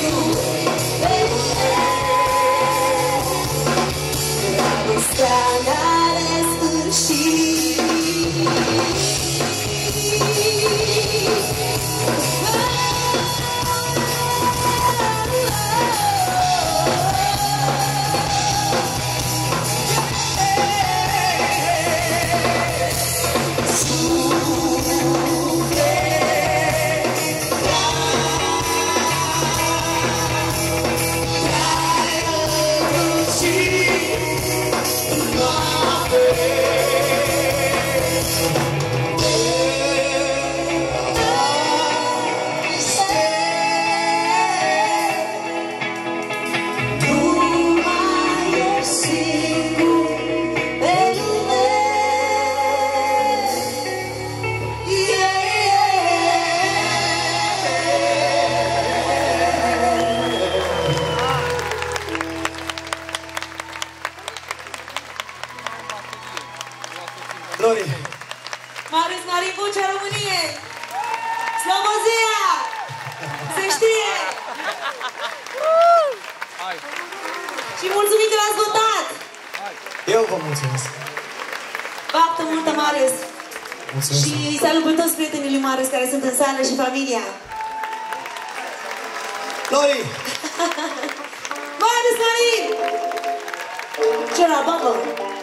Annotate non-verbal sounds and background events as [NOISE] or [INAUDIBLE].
you. Lori, Marius Marin Vocea României. Slobozia! Se știe! Și mulțumim că l-ați votat! Eu vă mulțumesc. Baptă multă Marius. Mulțumesc. Și îi salut pe toți prietenii lui Marius care sunt în sală și familia. Lori, [LAUGHS] Marius Marin! Ce la bubble